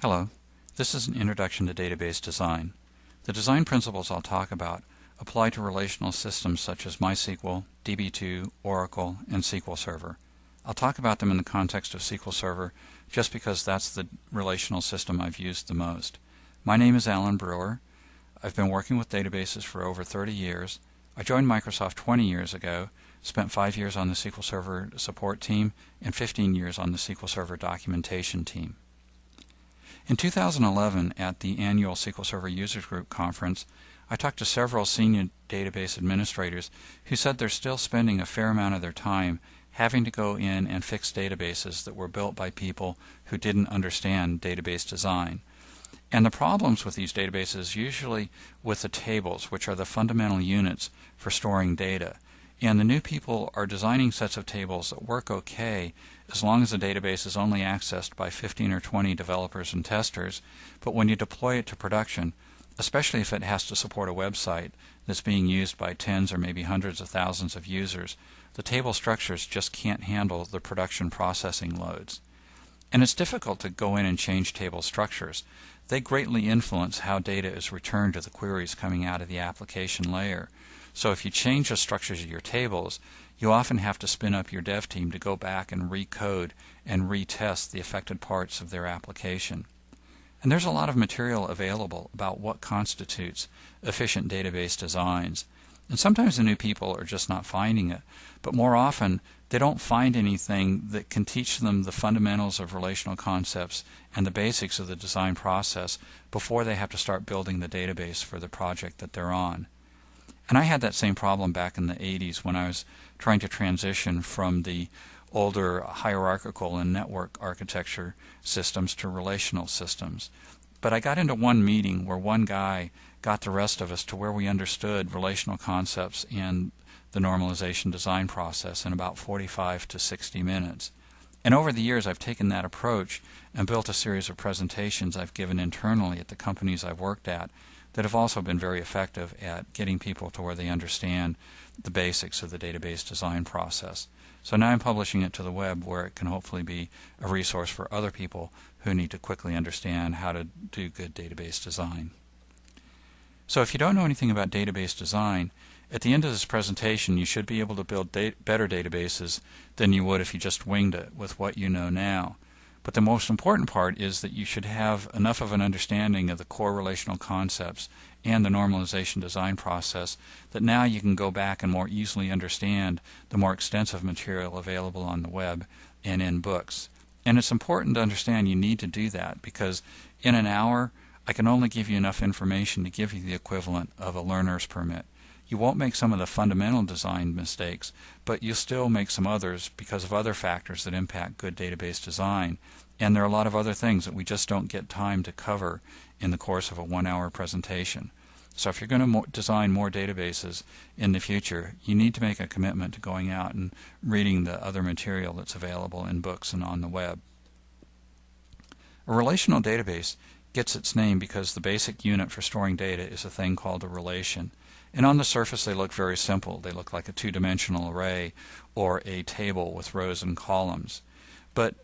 Hello, this is an introduction to database design. The design principles I'll talk about apply to relational systems such as MySQL, DB2, Oracle, and SQL Server. I'll talk about them in the context of SQL Server just because that's the relational system I've used the most. My name is Alan Brewer. I've been working with databases for over 30 years. I joined Microsoft 20 years ago, spent 5 years on the SQL Server support team, and 15 years on the SQL Server documentation team. In 2011, at the annual SQL Server Users Group conference, I talked to several senior database administrators who said they're still spending a fair amount of their time having to go in and fix databases that were built by people who didn't understand database design. And the problems with these databases usually with the tables, which are the fundamental units for storing data. And the new people are designing sets of tables that work okay as long as the database is only accessed by 15 or 20 developers and testers. But when you deploy it to production, especially if it has to support a website that's being used by tens or maybe hundreds of thousands of users, the table structures just can't handle the production processing loads. And it's difficult to go in and change table structures. They greatly influence how data is returned to the queries coming out of the application layer. So if you change the structures of your tables, you often have to spin up your dev team to go back and recode and retest the affected parts of their application. And there's a lot of material available about what constitutes efficient database designs. And sometimes the new people are just not finding it, but more often they don't find anything that can teach them the fundamentals of relational concepts and the basics of the design process before they have to start building the database for the project that they're on. And I had that same problem back in the 80s when I was trying to transition from the older hierarchical and network architecture systems to relational systems. But I got into one meeting where one guy got the rest of us to where we understood relational concepts and the normalization design process in about 45 to 60 minutes. And over the years, I've taken that approach and built a series of presentations I've given internally at the companies I've worked at that have also been very effective at getting people to where they understand the basics of the database design process. So now I'm publishing it to the web where it can hopefully be a resource for other people who need to quickly understand how to do good database design. So if you don't know anything about database design, at the end of this presentation you should be able to build da better databases than you would if you just winged it with what you know now. But the most important part is that you should have enough of an understanding of the core relational concepts and the normalization design process that now you can go back and more easily understand the more extensive material available on the web and in books. And it's important to understand you need to do that because in an hour I can only give you enough information to give you the equivalent of a learner's permit. You won't make some of the fundamental design mistakes, but you'll still make some others because of other factors that impact good database design. And there are a lot of other things that we just don't get time to cover in the course of a one hour presentation. So if you're going to mo design more databases in the future, you need to make a commitment to going out and reading the other material that's available in books and on the web. A relational database gets its name because the basic unit for storing data is a thing called a relation. And on the surface they look very simple. They look like a two-dimensional array or a table with rows and columns. But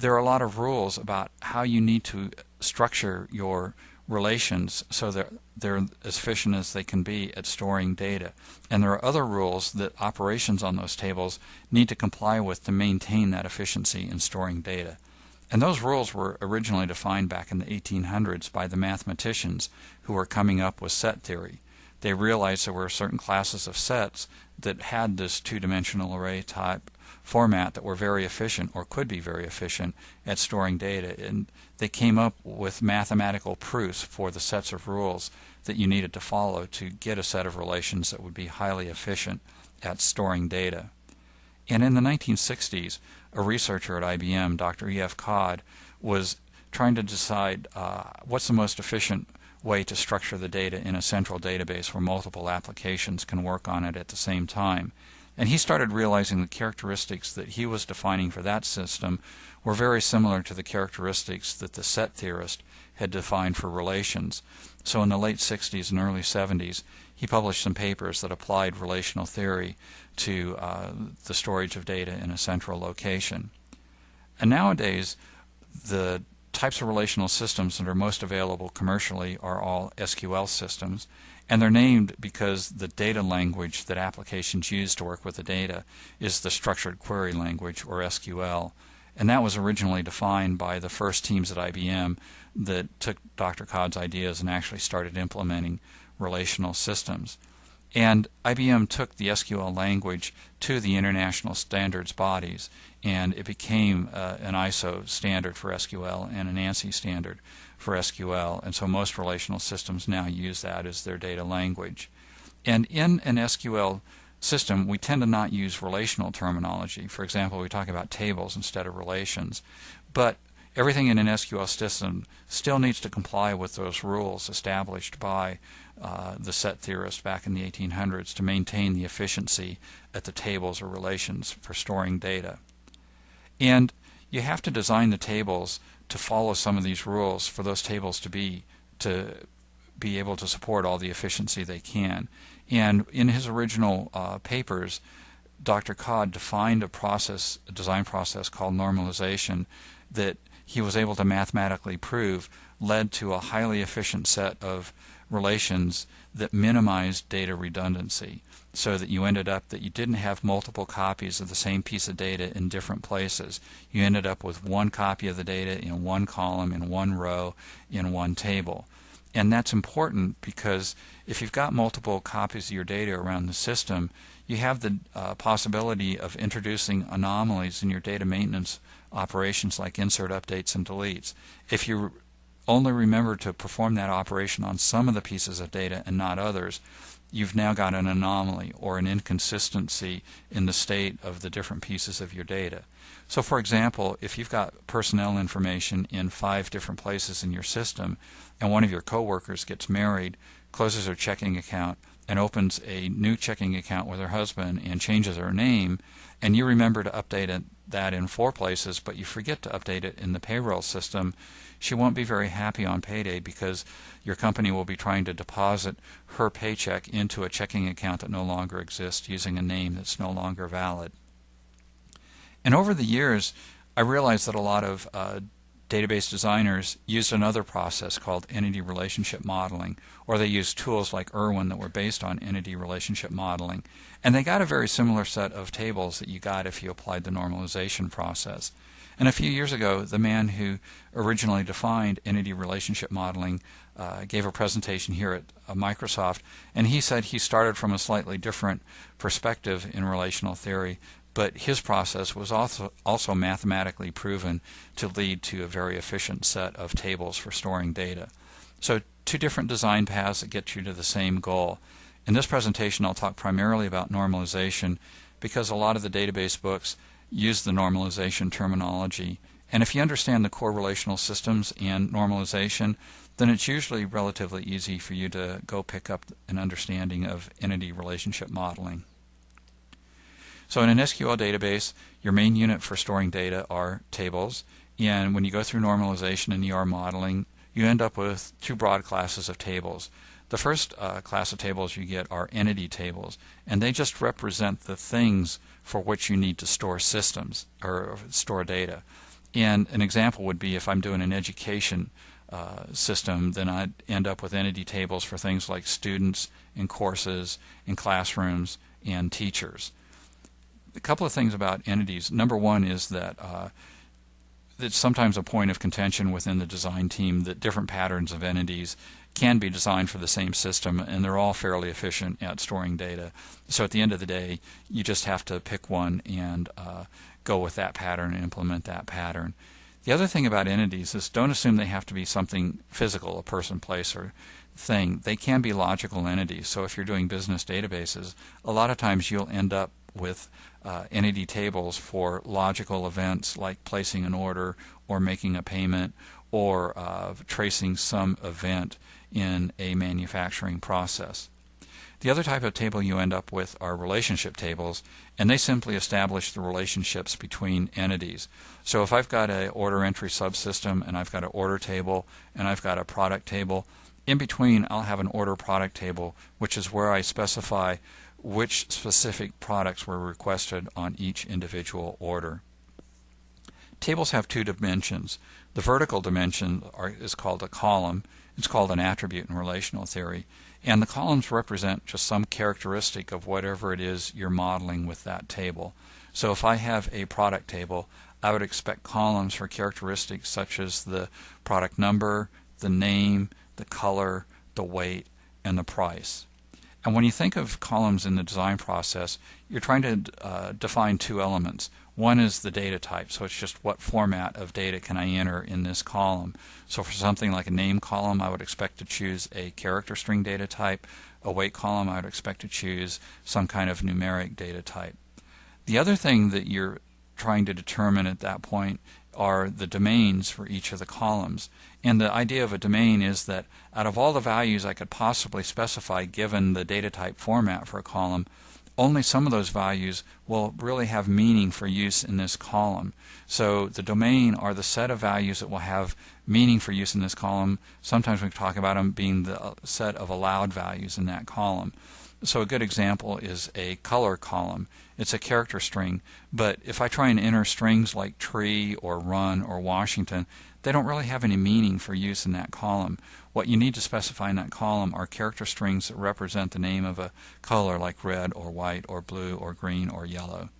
there are a lot of rules about how you need to structure your relations so that they're as efficient as they can be at storing data. And there are other rules that operations on those tables need to comply with to maintain that efficiency in storing data. And those rules were originally defined back in the 1800s by the mathematicians who were coming up with set theory they realized there were certain classes of sets that had this two-dimensional array type format that were very efficient or could be very efficient at storing data. And they came up with mathematical proofs for the sets of rules that you needed to follow to get a set of relations that would be highly efficient at storing data. And in the 1960s, a researcher at IBM, Dr. E.F. Codd, was trying to decide uh, what's the most efficient way to structure the data in a central database where multiple applications can work on it at the same time. And he started realizing the characteristics that he was defining for that system were very similar to the characteristics that the set theorist had defined for relations. So in the late 60s and early 70s, he published some papers that applied relational theory to uh, the storage of data in a central location. And nowadays, the types of relational systems that are most available commercially are all SQL systems. And they're named because the data language that applications use to work with the data is the structured query language, or SQL. And that was originally defined by the first teams at IBM that took Dr. Codd's ideas and actually started implementing relational systems. And IBM took the SQL language to the international standards bodies, and it became uh, an ISO standard for SQL and an ANSI standard for SQL. And so most relational systems now use that as their data language. And in an SQL system, we tend to not use relational terminology. For example, we talk about tables instead of relations. But everything in an SQL system still needs to comply with those rules established by uh, the set theorists back in the 1800s to maintain the efficiency at the tables or relations for storing data. And you have to design the tables to follow some of these rules for those tables to be to be able to support all the efficiency they can. And in his original uh, papers, Dr. Codd defined a process, a design process called normalization that he was able to mathematically prove led to a highly efficient set of relations that minimized data redundancy so that you ended up that you didn't have multiple copies of the same piece of data in different places. You ended up with one copy of the data in one column, in one row, in one table. And that's important because if you've got multiple copies of your data around the system, you have the uh, possibility of introducing anomalies in your data maintenance operations like insert updates and deletes. If you only remember to perform that operation on some of the pieces of data and not others, you've now got an anomaly or an inconsistency in the state of the different pieces of your data. So for example, if you've got personnel information in five different places in your system and one of your coworkers gets married, closes her checking account, and opens a new checking account with her husband and changes her name, and you remember to update it, that in four places, but you forget to update it in the payroll system, she won't be very happy on payday because your company will be trying to deposit her paycheck into a checking account that no longer exists using a name that's no longer valid. And over the years, I realized that a lot of uh, database designers used another process called entity relationship modeling, or they used tools like ERwin that were based on entity relationship modeling. And they got a very similar set of tables that you got if you applied the normalization process. And a few years ago, the man who originally defined entity relationship modeling uh, gave a presentation here at uh, Microsoft, and he said he started from a slightly different perspective in relational theory, but his process was also, also mathematically proven to lead to a very efficient set of tables for storing data. So two different design paths that get you to the same goal. In this presentation I'll talk primarily about normalization because a lot of the database books use the normalization terminology. And if you understand the core relational systems and normalization, then it's usually relatively easy for you to go pick up an understanding of entity relationship modeling. So in an SQL database, your main unit for storing data are tables. And when you go through normalization and ER modeling, you end up with two broad classes of tables. The first uh, class of tables you get are entity tables, and they just represent the things for which you need to store systems or store data. And an example would be if I'm doing an education uh, system, then I'd end up with entity tables for things like students and courses and classrooms and teachers a couple of things about entities. Number one is that uh, it's sometimes a point of contention within the design team that different patterns of entities can be designed for the same system and they're all fairly efficient at storing data. So at the end of the day, you just have to pick one and uh, go with that pattern and implement that pattern. The other thing about entities is don't assume they have to be something physical, a person, place, or thing. They can be logical entities. So if you're doing business databases, a lot of times you'll end up with uh, entity tables for logical events like placing an order or making a payment or uh, tracing some event in a manufacturing process. The other type of table you end up with are relationship tables, and they simply establish the relationships between entities. So if I've got an order entry subsystem and I've got an order table and I've got a product table, in between I'll have an order product table, which is where I specify which specific products were requested on each individual order. tables have two dimensions. The vertical dimension are, is called a column. It's called an attribute in relational theory. And the columns represent just some characteristic of whatever it is you're modeling with that table. So if I have a product table, I would expect columns for characteristics such as the product number, the name, the color, the weight, and the price. And when you think of columns in the design process, you're trying to uh, define two elements. One is the data type, so it's just what format of data can I enter in this column. So for something like a name column, I would expect to choose a character string data type. A weight column, I would expect to choose some kind of numeric data type. The other thing that you're trying to determine at that point are the domains for each of the columns. And the idea of a domain is that out of all the values I could possibly specify given the data type format for a column, only some of those values will really have meaning for use in this column. So the domain are the set of values that will have meaning for use in this column. Sometimes we talk about them being the uh, set of allowed values in that column. So a good example is a color column. It's a character string, but if I try and enter strings like tree or run or Washington, they don't really have any meaning for use in that column. What you need to specify in that column are character strings that represent the name of a color like red or white or blue or green or yellow.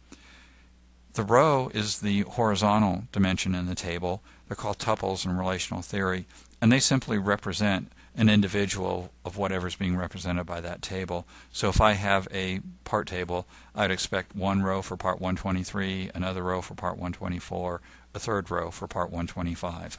The row is the horizontal dimension in the table. They're called tuples in relational theory, and they simply represent an individual of whatever's being represented by that table. So if I have a part table, I'd expect one row for part 123, another row for part 124, a third row for part 125.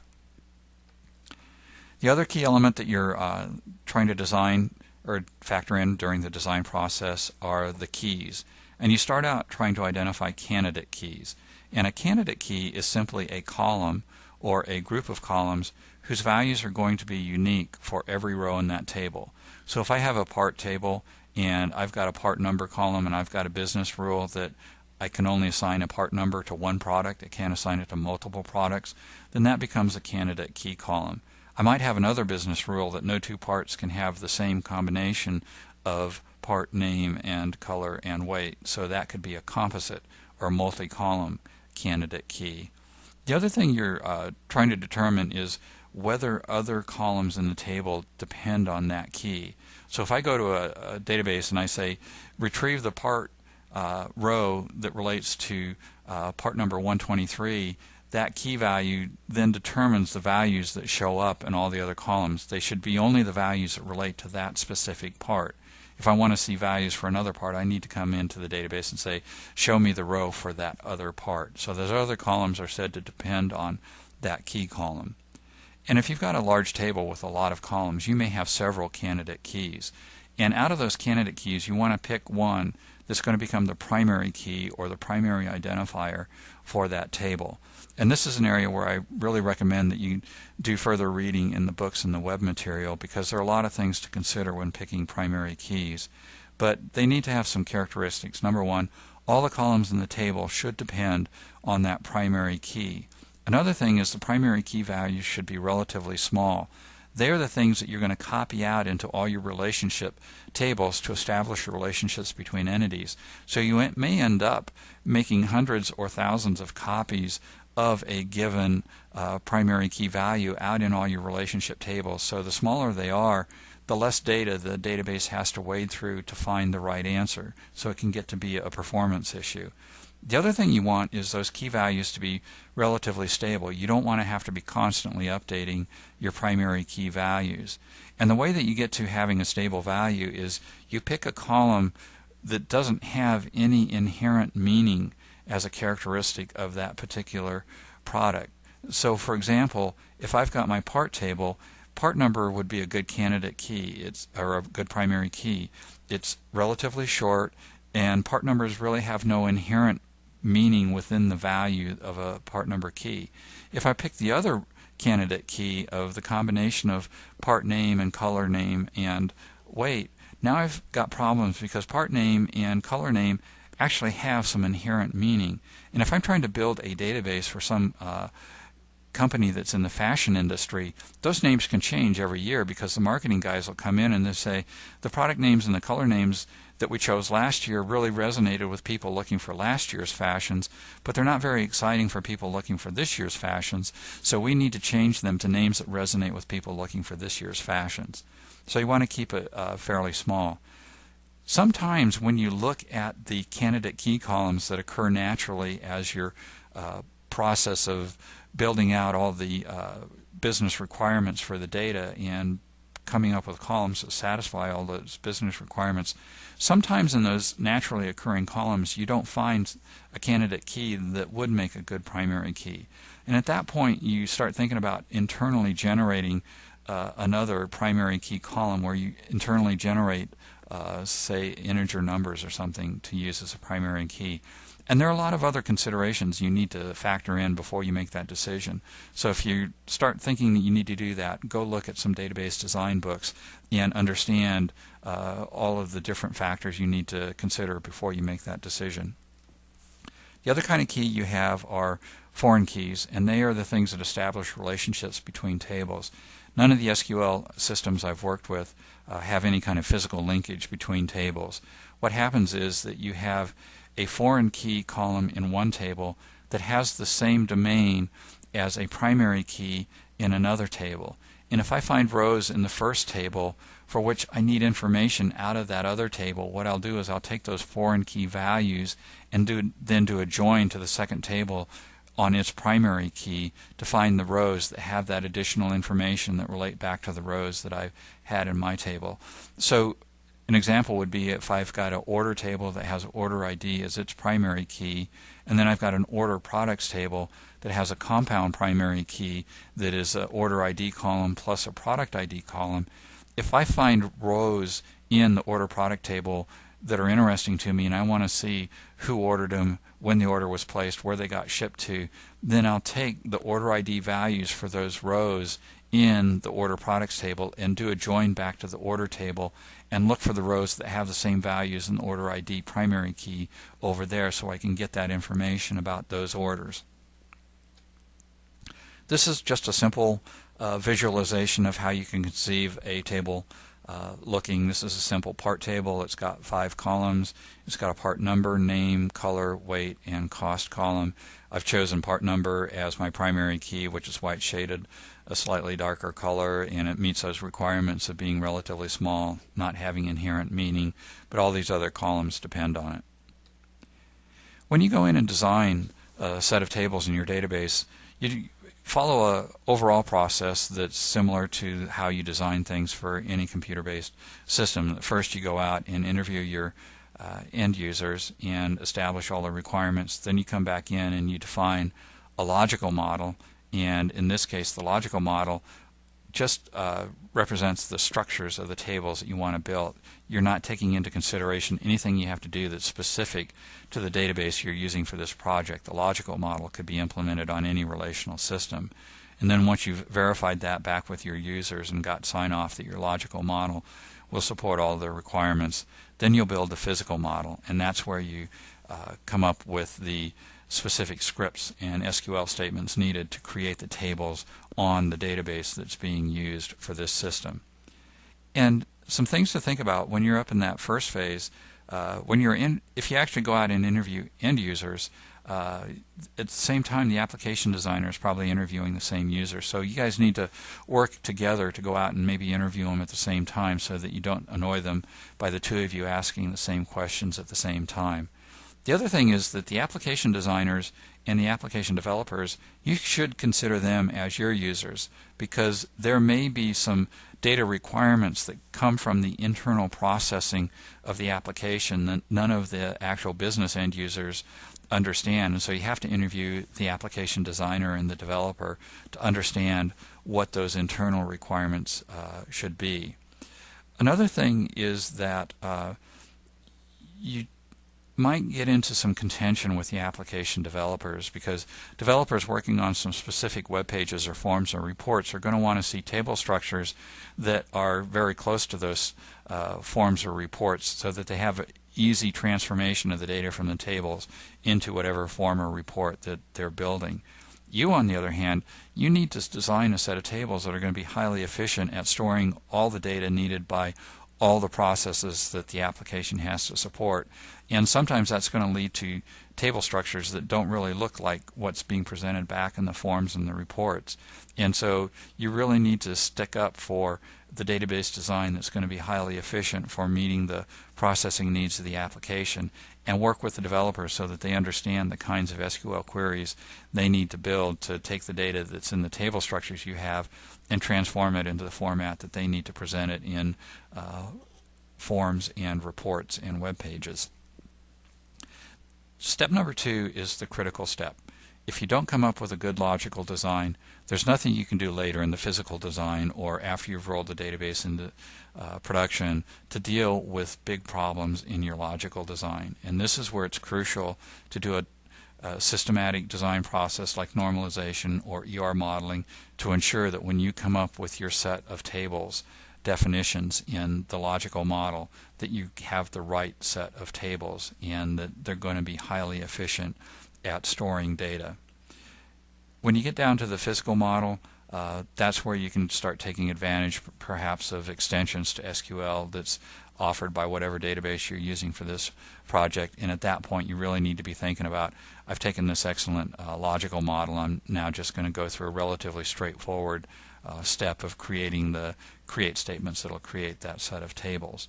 The other key element that you're uh, trying to design or factor in during the design process are the keys. And you start out trying to identify candidate keys. And a candidate key is simply a column or a group of columns whose values are going to be unique for every row in that table. So if I have a part table and I've got a part number column and I've got a business rule that I can only assign a part number to one product, I can't assign it to multiple products, then that becomes a candidate key column. I might have another business rule that no two parts can have the same combination of part name and color and weight, so that could be a composite or multi-column candidate key. The other thing you're uh, trying to determine is whether other columns in the table depend on that key. So if I go to a, a database and I say retrieve the part uh, row that relates to uh, part number 123, that key value then determines the values that show up in all the other columns. They should be only the values that relate to that specific part. If I want to see values for another part, I need to come into the database and say, show me the row for that other part. So those other columns are said to depend on that key column. And if you've got a large table with a lot of columns, you may have several candidate keys. And out of those candidate keys, you want to pick one that's going to become the primary key or the primary identifier for that table. And this is an area where I really recommend that you do further reading in the books and the web material because there are a lot of things to consider when picking primary keys. But they need to have some characteristics. Number one, all the columns in the table should depend on that primary key. Another thing is the primary key values should be relatively small. They are the things that you're going to copy out into all your relationship tables to establish your relationships between entities. So you may end up making hundreds or thousands of copies of a given uh, primary key value out in all your relationship tables. So the smaller they are, the less data the database has to wade through to find the right answer. So it can get to be a performance issue. The other thing you want is those key values to be relatively stable. You don't want to have to be constantly updating your primary key values. And the way that you get to having a stable value is you pick a column that doesn't have any inherent meaning as a characteristic of that particular product. So for example, if I've got my part table, part number would be a good candidate key. It's or a good primary key. It's relatively short and part numbers really have no inherent meaning within the value of a part number key. If I pick the other candidate key of the combination of part name and color name and weight, now I've got problems because part name and color name actually have some inherent meaning. And if I'm trying to build a database for some uh, company that's in the fashion industry, those names can change every year because the marketing guys will come in and they say the product names and the color names that we chose last year really resonated with people looking for last year's fashions, but they're not very exciting for people looking for this year's fashions, so we need to change them to names that resonate with people looking for this year's fashions. So you want to keep it uh, fairly small. Sometimes when you look at the candidate key columns that occur naturally as your uh, process of building out all the uh, business requirements for the data and coming up with columns that satisfy all those business requirements. Sometimes in those naturally occurring columns, you don't find a candidate key that would make a good primary key. And at that point, you start thinking about internally generating uh, another primary key column where you internally generate, uh, say, integer numbers or something to use as a primary key. And there are a lot of other considerations you need to factor in before you make that decision. So if you start thinking that you need to do that, go look at some database design books and understand uh, all of the different factors you need to consider before you make that decision. The other kind of key you have are foreign keys, and they are the things that establish relationships between tables. None of the SQL systems I've worked with uh, have any kind of physical linkage between tables. What happens is that you have a foreign key column in one table that has the same domain as a primary key in another table. And if I find rows in the first table for which I need information out of that other table, what I'll do is I'll take those foreign key values and do, then do a join to the second table on its primary key to find the rows that have that additional information that relate back to the rows that I've had in my table. So an example would be if I've got an order table that has order ID as its primary key, and then I've got an order products table that has a compound primary key that is an order ID column plus a product ID column. If I find rows in the order product table that are interesting to me and I want to see who ordered them, when the order was placed, where they got shipped to, then I'll take the order ID values for those rows in the order products table and do a join back to the order table and look for the rows that have the same values in the order ID primary key over there so I can get that information about those orders. This is just a simple uh, visualization of how you can conceive a table uh, looking. This is a simple part table. It's got five columns. It's got a part number, name, color, weight, and cost column. I've chosen part number as my primary key, which is white shaded a slightly darker color and it meets those requirements of being relatively small, not having inherent meaning, but all these other columns depend on it. When you go in and design a set of tables in your database, you follow a overall process that's similar to how you design things for any computer-based system. First you go out and interview your uh, end users and establish all the requirements. Then you come back in and you define a logical model and in this case the logical model just uh, represents the structures of the tables that you want to build. You're not taking into consideration anything you have to do that's specific to the database you're using for this project. The logical model could be implemented on any relational system. And then once you've verified that back with your users and got sign off that your logical model will support all the requirements, then you'll build the physical model. And that's where you uh, come up with the specific scripts and SQL statements needed to create the tables on the database that's being used for this system. And some things to think about when you're up in that first phase. Uh, when you're in, if you actually go out and interview end users, uh, at the same time, the application designer is probably interviewing the same user. So you guys need to work together to go out and maybe interview them at the same time so that you don't annoy them by the two of you asking the same questions at the same time. The other thing is that the application designers and the application developers, you should consider them as your users because there may be some data requirements that come from the internal processing of the application that none of the actual business end users understand. And so you have to interview the application designer and the developer to understand what those internal requirements uh, should be. Another thing is that uh, you might get into some contention with the application developers because developers working on some specific web pages or forms or reports are going to want to see table structures that are very close to those uh, forms or reports so that they have easy transformation of the data from the tables into whatever form or report that they're building. You, on the other hand, you need to design a set of tables that are going to be highly efficient at storing all the data needed by all the processes that the application has to support. And sometimes that's going to lead to table structures that don't really look like what's being presented back in the forms and the reports. And so you really need to stick up for the database design that's going to be highly efficient for meeting the processing needs of the application and work with the developers so that they understand the kinds of SQL queries they need to build to take the data that's in the table structures you have and transform it into the format that they need to present it in uh, forms and reports and web pages. Step number two is the critical step. If you don't come up with a good logical design, there's nothing you can do later in the physical design or after you've rolled the database into uh, production to deal with big problems in your logical design. And this is where it's crucial to do a, a systematic design process like normalization or ER modeling to ensure that when you come up with your set of tables, definitions in the logical model that you have the right set of tables and that they're going to be highly efficient at storing data. When you get down to the physical model, uh, that's where you can start taking advantage perhaps of extensions to SQL that's offered by whatever database you're using for this project. And at that point, you really need to be thinking about I've taken this excellent uh, logical model. I'm now just going to go through a relatively straightforward uh, step of creating the create statements that will create that set of tables.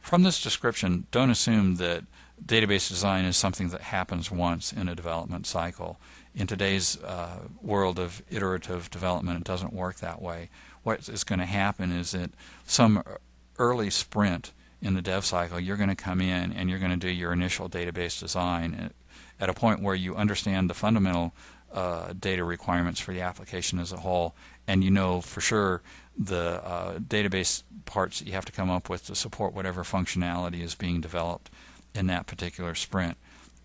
From this description, don't assume that database design is something that happens once in a development cycle. In today's uh, world of iterative development, it doesn't work that way. What is going to happen is that some early sprint in the dev cycle, you're going to come in and you're going to do your initial database design at a point where you understand the fundamental uh, data requirements for the application as a whole, and you know for sure the uh, database parts that you have to come up with to support whatever functionality is being developed in that particular sprint.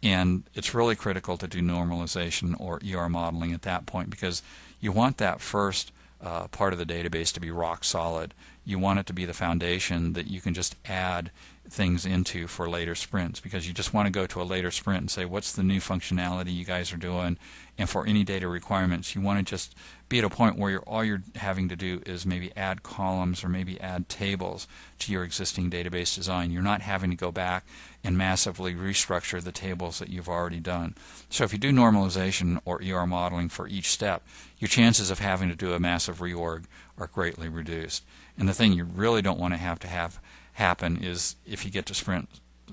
And it's really critical to do normalization or ER modeling at that point because you want that first uh, part of the database to be rock solid. You want it to be the foundation that you can just add things into for later sprints because you just want to go to a later sprint and say, what's the new functionality you guys are doing? And for any data requirements, you want to just be at a point where you're, all you're having to do is maybe add columns or maybe add tables to your existing database design. You're not having to go back and massively restructure the tables that you've already done. So if you do normalization or ER modeling for each step, your chances of having to do a massive reorg are greatly reduced. And the thing you really don't want to have to have happen is if you get to sprint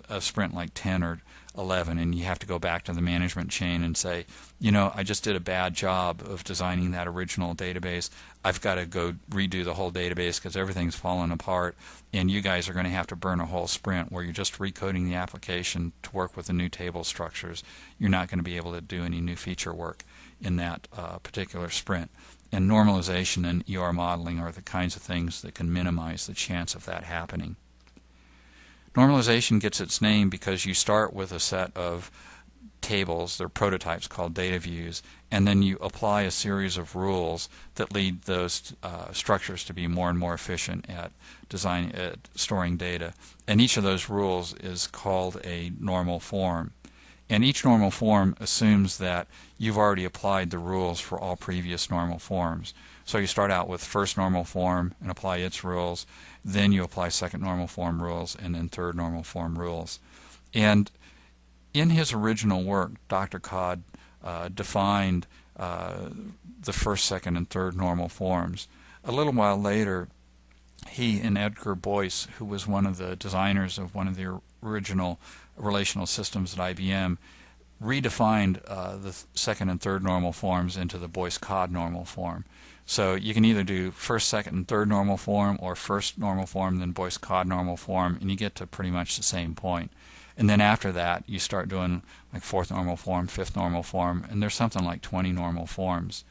a sprint like 10 or 11 and you have to go back to the management chain and say you know i just did a bad job of designing that original database. I've got to go redo the whole database because everything's fallen apart and you guys are going to have to burn a whole sprint where you're just recoding the application to work with the new table structures. You're not going to be able to do any new feature work in that uh, particular sprint and normalization and er modeling are the kinds of things that can minimize the chance of that happening Normalization gets its name because you start with a set of tables, they're prototypes called data views, and then you apply a series of rules that lead those uh, structures to be more and more efficient at design at storing data. And each of those rules is called a normal form. And each normal form assumes that you've already applied the rules for all previous normal forms. So you start out with first normal form and apply its rules, then you apply second normal form rules, and then third normal form rules. And in his original work, Dr. Codd uh, defined uh, the first, second, and third normal forms. A little while later, he and Edgar Boyce, who was one of the designers of one of the original relational systems at IBM, redefined uh, the second and third normal forms into the Boyce-Codd normal form. So you can either do first, second, and third normal form, or first normal form, then Boyce-Codd normal form, and you get to pretty much the same point. And then after that, you start doing like fourth normal form, fifth normal form, and there's something like 20 normal forms.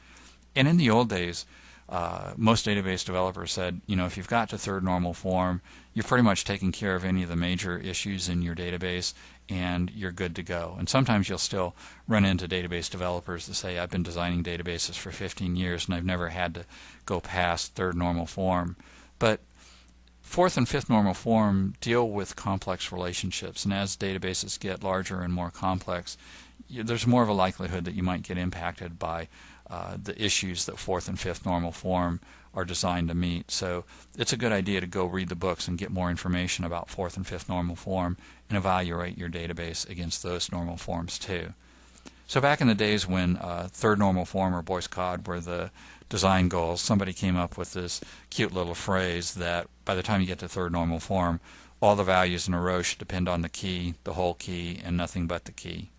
And in the old days, uh, most database developers said, you know, if you've got to third normal form, you're pretty much taking care of any of the major issues in your database, and you're good to go. And sometimes you'll still run into database developers that say, I've been designing databases for 15 years and I've never had to go past third normal form. But fourth and fifth normal form deal with complex relationships, and as databases get larger and more complex, there's more of a likelihood that you might get impacted by uh, the issues that fourth and fifth normal form are designed to meet. So it's a good idea to go read the books and get more information about fourth and fifth normal form and evaluate your database against those normal forms too. So back in the days when uh, third normal form or Boyce Codd were the design goals, somebody came up with this cute little phrase that by the time you get to third normal form, all the values in a row should depend on the key, the whole key, and nothing but the key.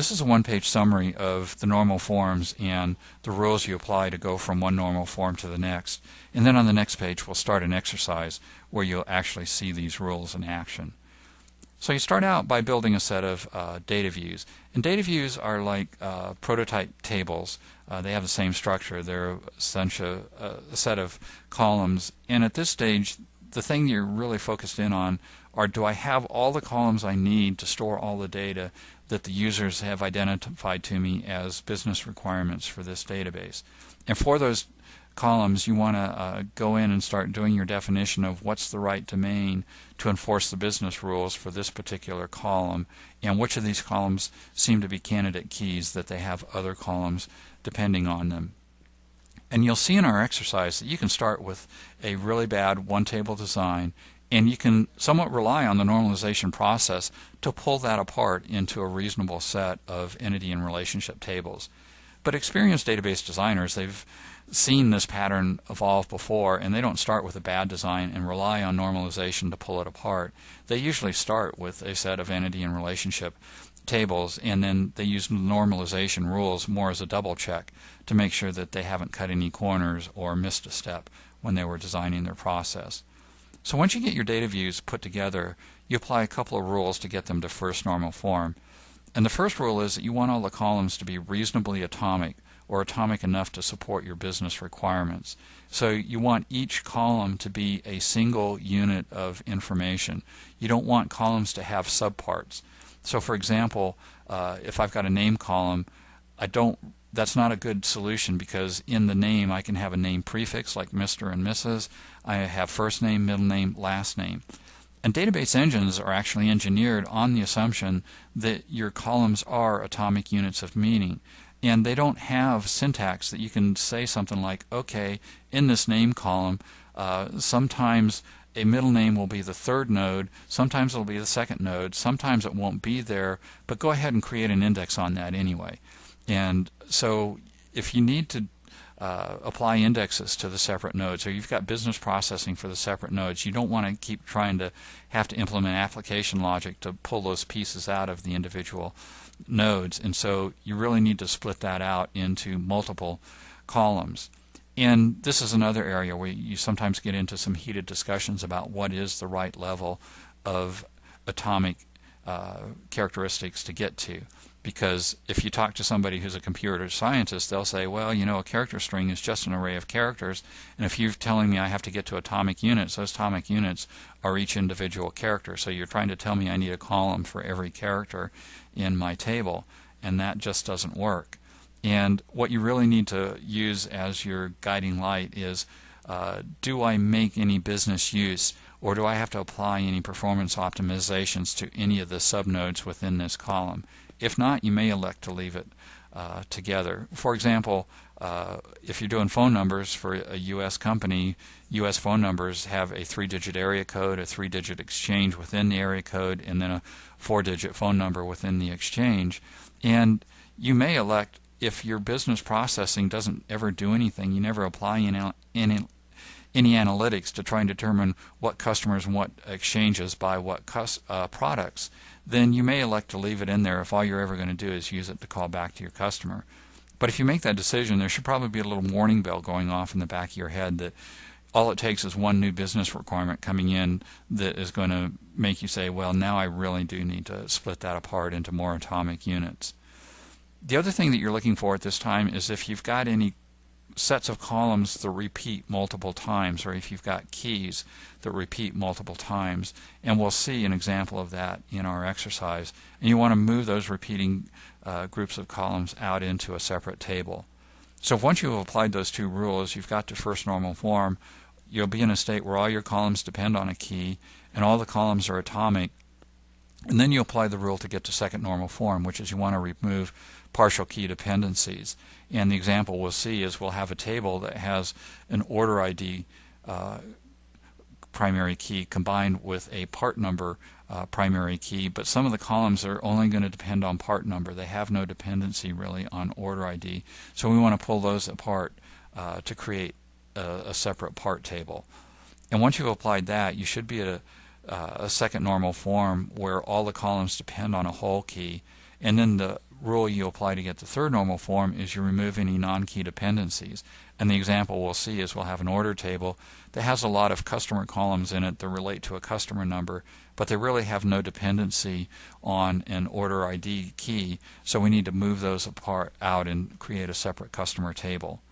This is a one-page summary of the normal forms and the rules you apply to go from one normal form to the next. And then on the next page we'll start an exercise where you'll actually see these rules in action. So you start out by building a set of uh, data views. And data views are like uh, prototype tables. Uh, they have the same structure. They're essentially a set of columns. And at this stage, the thing you're really focused in on are do I have all the columns I need to store all the data that the users have identified to me as business requirements for this database. And for those columns, you want to uh, go in and start doing your definition of what's the right domain to enforce the business rules for this particular column, and which of these columns seem to be candidate keys that they have other columns depending on them. And you'll see in our exercise that you can start with a really bad one table design and you can somewhat rely on the normalization process to pull that apart into a reasonable set of entity and relationship tables. But experienced database designers, they've seen this pattern evolve before, and they don't start with a bad design and rely on normalization to pull it apart. They usually start with a set of entity and relationship tables, and then they use normalization rules more as a double check to make sure that they haven't cut any corners or missed a step when they were designing their process. So once you get your data views put together, you apply a couple of rules to get them to first normal form. And the first rule is that you want all the columns to be reasonably atomic or atomic enough to support your business requirements. So you want each column to be a single unit of information. You don't want columns to have subparts. So for example, uh, if I've got a name column, I don't that's not a good solution because in the name I can have a name prefix like Mr. and Mrs. I have first name, middle name, last name. And database engines are actually engineered on the assumption that your columns are atomic units of meaning. And they don't have syntax that you can say something like, okay, in this name column, uh, sometimes a middle name will be the third node, sometimes it'll be the second node, sometimes it won't be there, but go ahead and create an index on that anyway. And so if you need to uh, apply indexes to the separate nodes, or you've got business processing for the separate nodes, you don't want to keep trying to have to implement application logic to pull those pieces out of the individual nodes. And so you really need to split that out into multiple columns. And this is another area where you sometimes get into some heated discussions about what is the right level of atomic uh, characteristics to get to because if you talk to somebody who's a computer scientist, they'll say, well, you know, a character string is just an array of characters, and if you're telling me I have to get to atomic units, those atomic units are each individual character. So you're trying to tell me I need a column for every character in my table, and that just doesn't work. And what you really need to use as your guiding light is, uh, do I make any business use or do I have to apply any performance optimizations to any of the subnodes within this column? If not, you may elect to leave it uh, together. For example, uh, if you're doing phone numbers for a U.S. company, U.S. phone numbers have a three-digit area code, a three-digit exchange within the area code, and then a four-digit phone number within the exchange. And you may elect, if your business processing doesn't ever do anything, you never apply any, any, any analytics to try and determine what customers and what exchanges buy what uh, products, then you may elect to leave it in there if all you're ever going to do is use it to call back to your customer. But if you make that decision, there should probably be a little warning bell going off in the back of your head that all it takes is one new business requirement coming in that is going to make you say, well, now I really do need to split that apart into more atomic units. The other thing that you're looking for at this time is if you've got any sets of columns that repeat multiple times, or if you've got keys that repeat multiple times. And we'll see an example of that in our exercise. And you want to move those repeating uh, groups of columns out into a separate table. So once you've applied those two rules, you've got to first normal form, you'll be in a state where all your columns depend on a key, and all the columns are atomic, And then you apply the rule to get to second normal form, which is you want to remove partial key dependencies. And the example we'll see is we'll have a table that has an order ID uh, primary key combined with a part number uh, primary key, but some of the columns are only going to depend on part number. They have no dependency really on order ID. So we want to pull those apart uh, to create a, a, separate part table. And once you've applied that, you should be at a, uh, a second normal form where all the columns depend on a whole key. And then the rule you apply to get the third normal form is you remove any non-key dependencies. And the example we'll see is we'll have an order table that has a lot of customer columns in it that relate to a customer number, but they really have no dependency on an order ID key, so we need to move those apart out and create a separate customer table.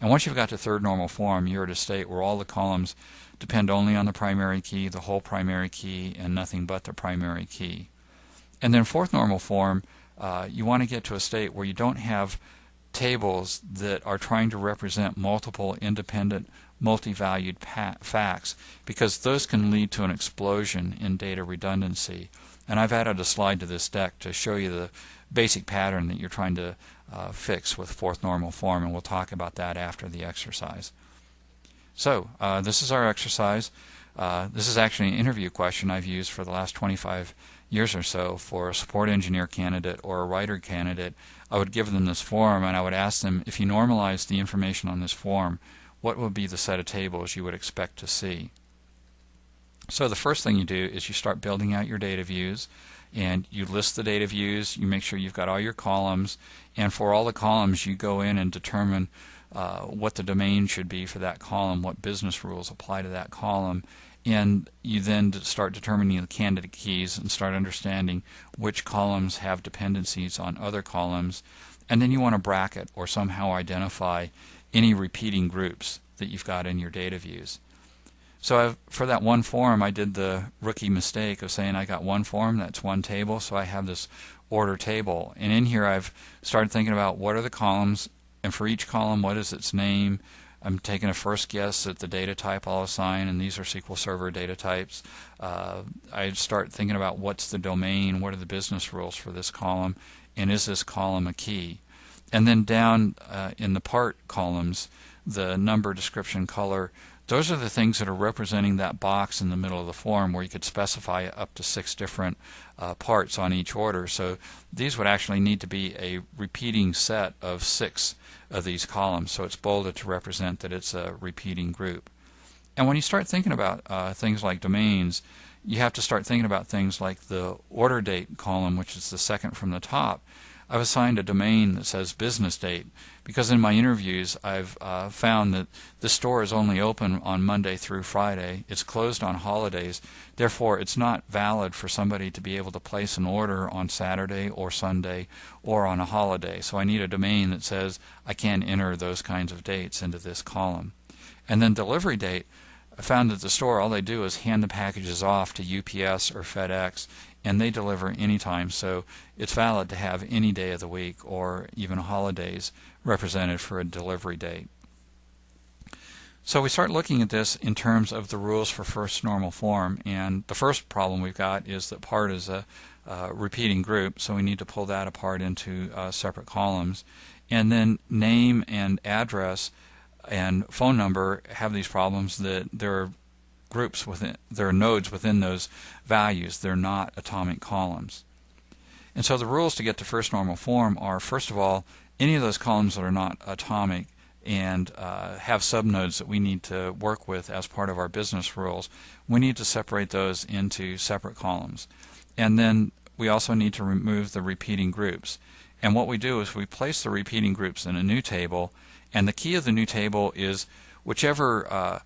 And once you've got to third normal form, you're at a state where all the columns depend only on the primary key, the whole primary key, and nothing but the primary key. And then fourth normal form, uh, you want to get to a state where you don't have tables that are trying to represent multiple independent multi-valued facts because those can lead to an explosion in data redundancy. And I've added a slide to this deck to show you the basic pattern that you're trying to uh, fix with fourth normal form, and we'll talk about that after the exercise. So uh, this is our exercise. Uh, this is actually an interview question I've used for the last 25 years or so for a support engineer candidate or a writer candidate. I would give them this form and I would ask them if you normalize the information on this form, what would be the set of tables you would expect to see? So the first thing you do is you start building out your data views and you list the data views, you make sure you've got all your columns, and for all the columns you go in and determine uh, what the domain should be for that column, what business rules apply to that column, and you then start determining the candidate keys and start understanding which columns have dependencies on other columns, and then you want to bracket or somehow identify any repeating groups that you've got in your data views. So I've, for that one form, I did the rookie mistake of saying I got one form, that's one table, so I have this order table. And in here I've started thinking about what are the columns, and for each column, what is its name? I'm taking a first guess at the data type I'll assign, and these are SQL Server data types. Uh, I start thinking about what's the domain, what are the business rules for this column, and is this column a key? And then down uh, in the part columns, the number, description, color, those are the things that are representing that box in the middle of the form where you could specify up to six different uh, parts on each order. So these would actually need to be a repeating set of six of these columns. So it's bolded to represent that it's a repeating group. And when you start thinking about uh, things like domains, you have to start thinking about things like the order date column, which is the second from the top. I've assigned a domain that says business date because in my interviews I've uh, found that the store is only open on Monday through Friday. It's closed on holidays. Therefore, it's not valid for somebody to be able to place an order on Saturday or Sunday or on a holiday. So I need a domain that says I can enter those kinds of dates into this column. And then delivery date. I found at the store, all they do is hand the packages off to UPS or FedEx, and they deliver anytime. So it's valid to have any day of the week or even holidays represented for a delivery date. So we start looking at this in terms of the rules for first normal form, and the first problem we've got is that part is a uh, repeating group, so we need to pull that apart into uh, separate columns. And then name and address and phone number have these problems that there are groups within, there are nodes within those values. They're not atomic columns. And so the rules to get to first normal form are, first of all, any of those columns that are not atomic and uh, have subnodes that we need to work with as part of our business rules, we need to separate those into separate columns. And then we also need to remove the repeating groups. And what we do is we place the repeating groups in a new table, and the key of the new table is whichever uh,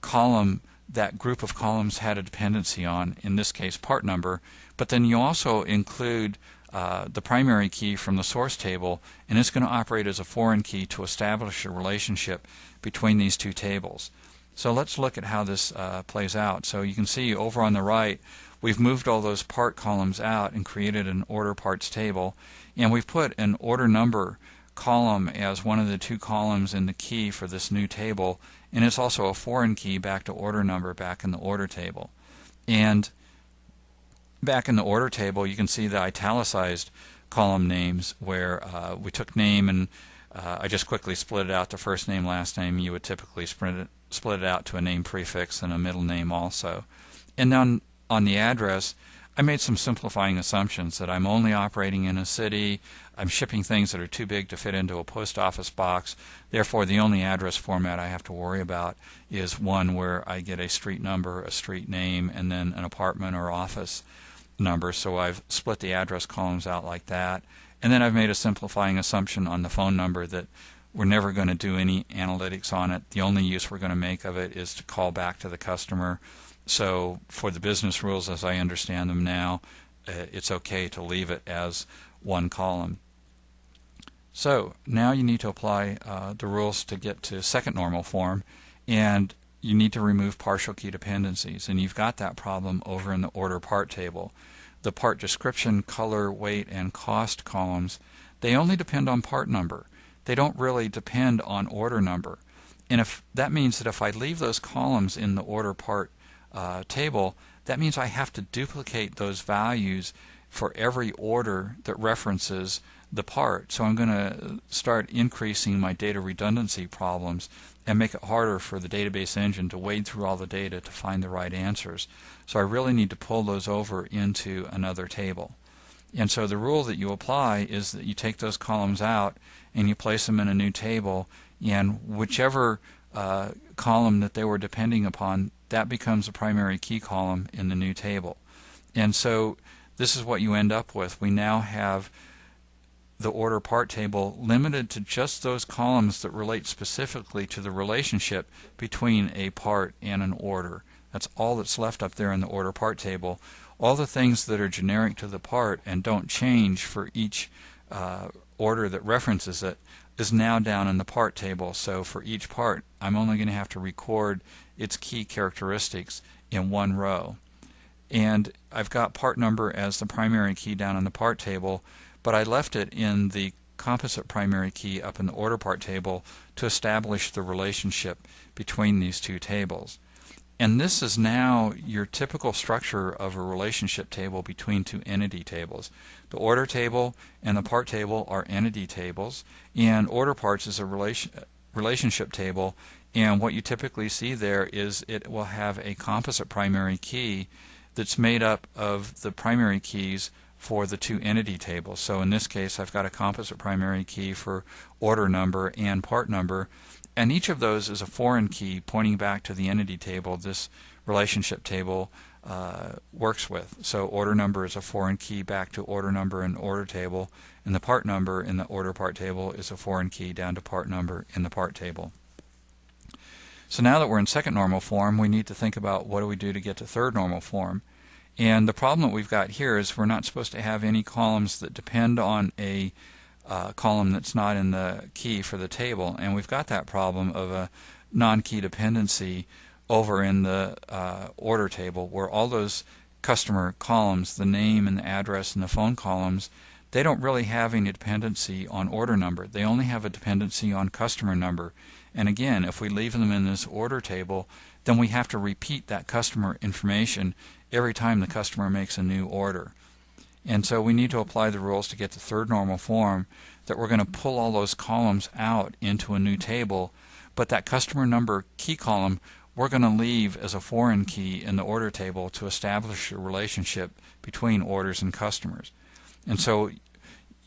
column that group of columns had a dependency on, in this case part number, but then you also include uh, the primary key from the source table, and it's going to operate as a foreign key to establish a relationship between these two tables. So let's look at how this uh, plays out. So you can see over on the right, we've moved all those part columns out and created an order parts table, and we've put an order number column as one of the two columns in the key for this new table, and it's also a foreign key back to order number back in the order table. And back in the order table, you can see the italicized column names where uh, we took name and uh, I just quickly split it out to first name, last name. You would typically it, split it out to a name prefix and a middle name also. And then on the address, I made some simplifying assumptions that I'm only operating in a city, I'm shipping things that are too big to fit into a post office box, therefore the only address format I have to worry about is one where I get a street number, a street name, and then an apartment or office number. So I've split the address columns out like that. And then I've made a simplifying assumption on the phone number that we're never going to do any analytics on it. The only use we're going to make of it is to call back to the customer so for the business rules as I understand them now, uh, it's okay to leave it as one column. So now you need to apply uh, the rules to get to second normal form and you need to remove partial key dependencies and you've got that problem over in the order part table. The part description, color, weight, and cost columns, they only depend on part number. They don't really depend on order number. And if that means that if I leave those columns in the order part uh, table, that means I have to duplicate those values for every order that references the part. So I'm going to start increasing my data redundancy problems and make it harder for the database engine to wade through all the data to find the right answers. So I really need to pull those over into another table. And so the rule that you apply is that you take those columns out and you place them in a new table and whichever uh, column that they were depending upon that becomes a primary key column in the new table. And so this is what you end up with. We now have the order part table limited to just those columns that relate specifically to the relationship between a part and an order. That's all that's left up there in the order part table. All the things that are generic to the part and don't change for each uh, order that references it is now down in the part table. So for each part, I'm only going to have to record its key characteristics in one row. And I've got part number as the primary key down in the part table, but I left it in the composite primary key up in the order part table to establish the relationship between these two tables. And this is now your typical structure of a relationship table between two entity tables. The order table and the part table are entity tables, and order parts is a relation, relationship table. And what you typically see there is it will have a composite primary key that's made up of the primary keys for the two entity tables. So in this case, I've got a composite primary key for order number and part number. And each of those is a foreign key pointing back to the entity table this relationship table uh, works with. So order number is a foreign key back to order number in order table, and the part number in the order part table is a foreign key down to part number in the part table. So now that we're in second normal form, we need to think about what do we do to get to third normal form. And the problem that we've got here is we're not supposed to have any columns that depend on a uh, column that's not in the key for the table. And we've got that problem of a non-key dependency over in the uh, order table where all those customer columns, the name and the address and the phone columns, they don't really have any dependency on order number. They only have a dependency on customer number. And again, if we leave them in this order table, then we have to repeat that customer information every time the customer makes a new order. And so we need to apply the rules to get the third normal form that we're going to pull all those columns out into a new table, but that customer number key column we're going to leave as a foreign key in the order table to establish a relationship between orders and customers. And so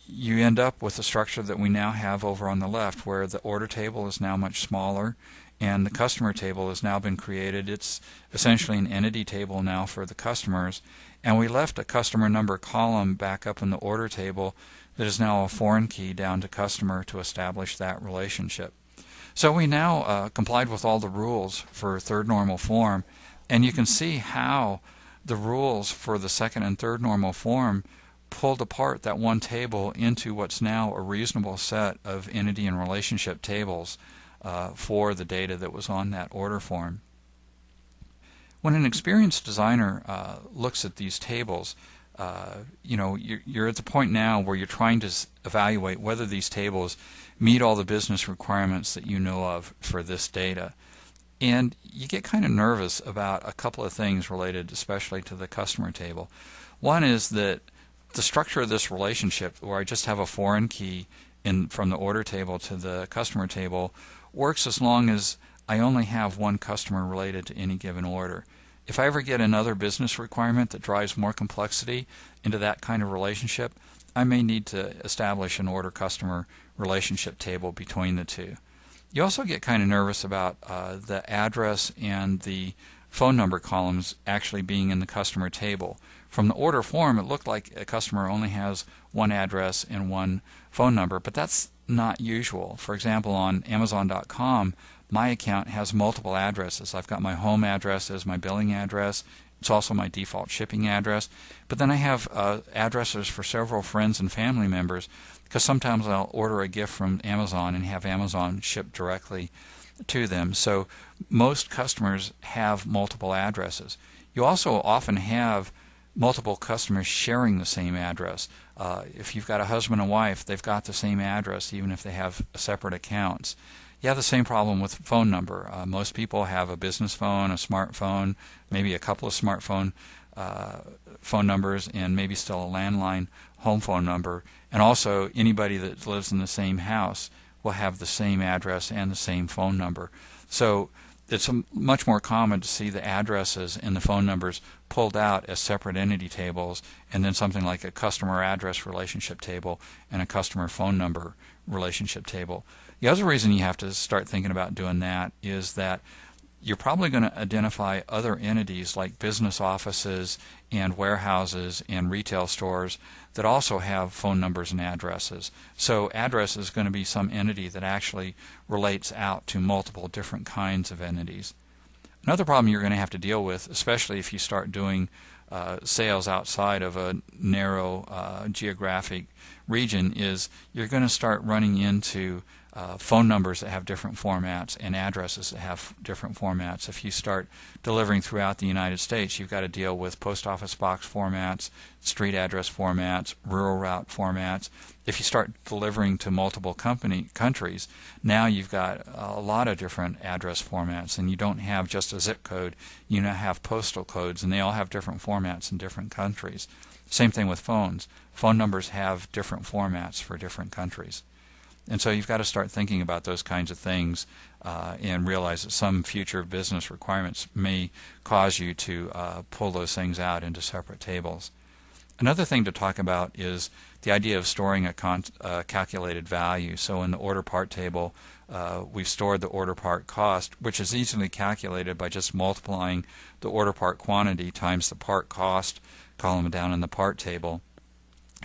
you end up with the structure that we now have over on the left where the order table is now much smaller and the customer table has now been created. It's essentially an entity table now for the customers and we left a customer number column back up in the order table that is now a foreign key down to customer to establish that relationship. So we now uh, complied with all the rules for third normal form, and you can see how the rules for the second and third normal form pulled apart that one table into what's now a reasonable set of entity and relationship tables uh, for the data that was on that order form. When an experienced designer uh, looks at these tables, uh, you know, you're, you're, at the point now where you're trying to evaluate whether these tables meet all the business requirements that you know of for this data. And you get kind of nervous about a couple of things related especially to the customer table. One is that the structure of this relationship where I just have a foreign key in from the order table to the customer table works as long as I only have one customer related to any given order. If I ever get another business requirement that drives more complexity into that kind of relationship, I may need to establish an order customer relationship table between the two. You also get kind of nervous about uh, the address and the phone number columns actually being in the customer table. From the order form, it looked like a customer only has one address and one phone number, but that's not usual. For example, on Amazon.com, my account has multiple addresses. I've got my home address as my billing address. It's also my default shipping address. But then I have uh, addresses for several friends and family members because sometimes I'll order a gift from Amazon and have Amazon ship directly to them. So most customers have multiple addresses. You also often have multiple customers sharing the same address. Uh, if you've got a husband and wife, they've got the same address even if they have separate accounts. You have the same problem with phone number. Uh, most people have a business phone, a smartphone, maybe a couple of smartphone uh, phone numbers, and maybe still a landline home phone number. And also, anybody that lives in the same house will have the same address and the same phone number. So it's much more common to see the addresses and the phone numbers pulled out as separate entity tables and then something like a customer address relationship table and a customer phone number relationship table. The other reason you have to start thinking about doing that is that you're probably going to identify other entities like business offices and warehouses and retail stores that also have phone numbers and addresses. So address is going to be some entity that actually relates out to multiple different kinds of entities. Another problem you're going to have to deal with, especially if you start doing uh, sales outside of a narrow uh, geographic region, is you're going to start running into uh, phone numbers that have different formats and addresses that have different formats. If you start delivering throughout the United States, you've got to deal with post office box formats, street address formats, rural route formats. If you start delivering to multiple company countries, now you've got a lot of different address formats, and you don't have just a zip code. You now have postal codes, and they all have different formats in different countries. Same thing with phones. Phone numbers have different formats for different countries. And so you've got to start thinking about those kinds of things uh, and realize that some future business requirements may cause you to uh, pull those things out into separate tables. Another thing to talk about is the idea of storing a uh, calculated value. So in the order part table, uh, we've stored the order part cost, which is easily calculated by just multiplying the order part quantity times the part cost column down in the part table.